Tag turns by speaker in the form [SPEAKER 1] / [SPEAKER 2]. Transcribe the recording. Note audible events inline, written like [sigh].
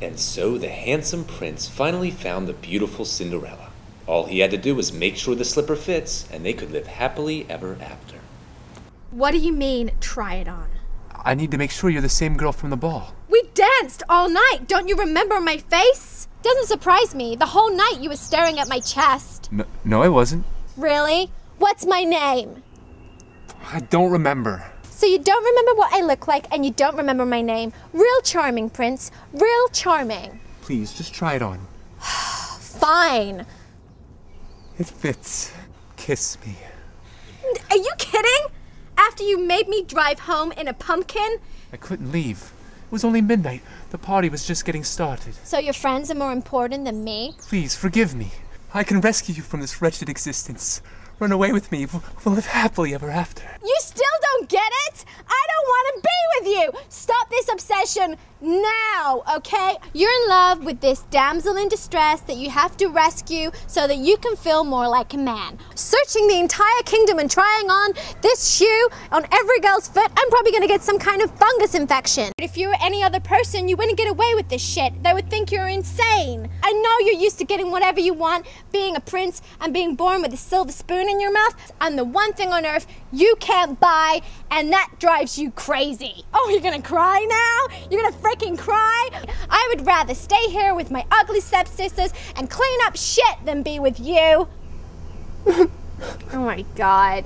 [SPEAKER 1] And so the handsome prince finally found the beautiful Cinderella. All he had to do was make sure the slipper fits, and they could live happily ever after.
[SPEAKER 2] What do you mean, try it on?
[SPEAKER 3] I need to make sure you're the same girl from the ball.
[SPEAKER 2] We danced all night. Don't you remember my face?
[SPEAKER 4] Doesn't surprise me. The whole night you were staring at my chest.
[SPEAKER 3] No, no I wasn't.
[SPEAKER 4] Really? What's my name?
[SPEAKER 3] I don't remember.
[SPEAKER 4] So you don't remember what I look like and you don't remember my name. Real charming, Prince. Real charming.
[SPEAKER 3] Please, just try it on. [sighs]
[SPEAKER 4] Fine.
[SPEAKER 3] It fits. Kiss me.
[SPEAKER 2] Are you kidding? After you made me drive home in a pumpkin?
[SPEAKER 3] I couldn't leave. It was only midnight. The party was just getting started.
[SPEAKER 4] So your friends are more important than me?
[SPEAKER 3] Please, forgive me. I can rescue you from this wretched existence. Run away with me. We'll, live happily ever after.
[SPEAKER 2] You still don't get it? I don't want to be with you! Stop obsession now, okay?
[SPEAKER 4] You're in love with this damsel in distress that you have to rescue so that you can feel more like a man.
[SPEAKER 2] Searching the entire kingdom and trying on this shoe on every girl's foot, I'm probably gonna get some kind of fungus infection.
[SPEAKER 4] If you were any other person, you wouldn't get away with this shit. They would think you're insane.
[SPEAKER 2] I know you're used to getting whatever you want, being a prince and being born with a silver spoon in your mouth. And the one thing on earth you can't buy, and that drives you crazy. Oh, you're gonna cry now? You're gonna freaking cry? I would rather stay here with my ugly stepsisters and clean up shit than be with you. [laughs]
[SPEAKER 4] oh my god.